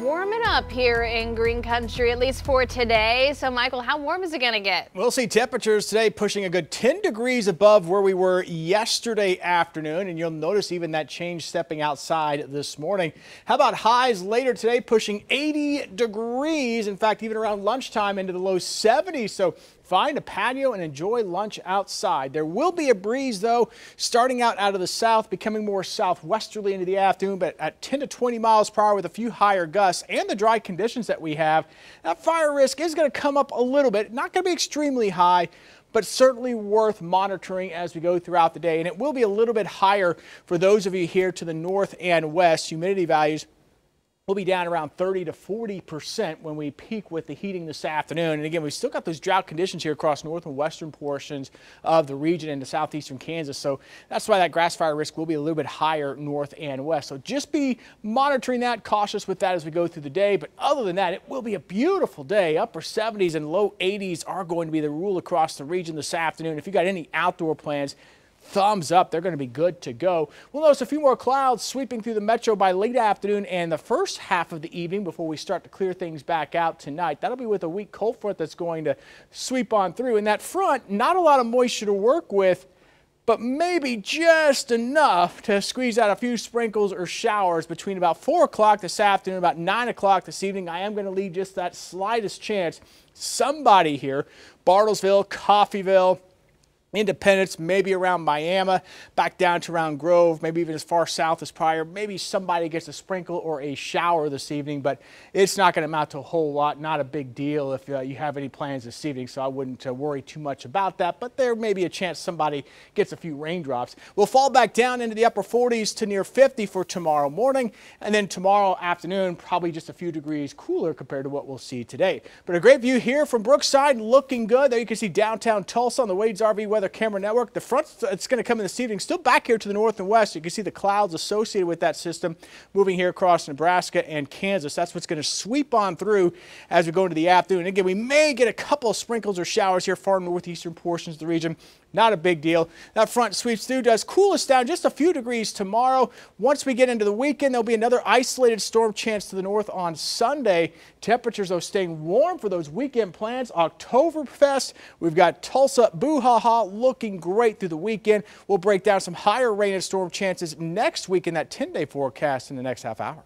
warming up here in green country, at least for today. So, Michael, how warm is it going to get? We'll see temperatures today pushing a good 10 degrees above where we were yesterday afternoon. And you'll notice even that change stepping outside this morning. How about highs later today pushing 80 degrees? In fact, even around lunchtime into the low 70s. So Find a patio and enjoy lunch outside. There will be a breeze, though, starting out out of the south, becoming more southwesterly into the afternoon, but at 10 to 20 miles per hour with a few higher gusts and the dry conditions that we have, that fire risk is going to come up a little bit. Not going to be extremely high, but certainly worth monitoring as we go throughout the day. And it will be a little bit higher for those of you here to the north and west. Humidity values We'll be down around 30 to 40 percent when we peak with the heating this afternoon. And again, we've still got those drought conditions here across north and western portions of the region into southeastern Kansas. So that's why that grass fire risk will be a little bit higher north and west. So just be monitoring that, cautious with that as we go through the day. But other than that, it will be a beautiful day. Upper 70s and low 80s are going to be the rule across the region this afternoon. If you got any outdoor plans, thumbs up. They're going to be good to go. We'll notice a few more clouds sweeping through the metro by late afternoon and the first half of the evening before we start to clear things back out tonight. That'll be with a weak cold front that's going to sweep on through. In that front, not a lot of moisture to work with but maybe just enough to squeeze out a few sprinkles or showers between about 4 o'clock this afternoon, about 9 o'clock this evening. I am going to leave just that slightest chance somebody here, Bartlesville, Coffeyville, Independence, maybe around Miami, back down to around Grove, maybe even as far south as Pryor. Maybe somebody gets a sprinkle or a shower this evening, but it's not going to amount to a whole lot. Not a big deal if uh, you have any plans this evening, so I wouldn't uh, worry too much about that. But there may be a chance somebody gets a few raindrops. We'll fall back down into the upper 40s to near 50 for tomorrow morning, and then tomorrow afternoon, probably just a few degrees cooler compared to what we'll see today. But a great view here from Brookside, looking good. There you can see downtown Tulsa on the Wade's RV weather Weather Camera Network. The front, it's going to come in this evening, still back here to the north and west. You can see the clouds associated with that system moving here across Nebraska and Kansas. That's what's going to sweep on through as we go into the afternoon. And Again, we may get a couple of sprinkles or showers here far northeastern portions of the region. Not a big deal. That front sweeps through, does cool us down just a few degrees tomorrow. Once we get into the weekend, there'll be another isolated storm chance to the north on Sunday. Temperatures, though, staying warm for those weekend plans. Oktoberfest, we've got Tulsa, Boo Ha Ha looking great through the weekend. We'll break down some higher rain and storm chances next week in that 10-day forecast in the next half hour.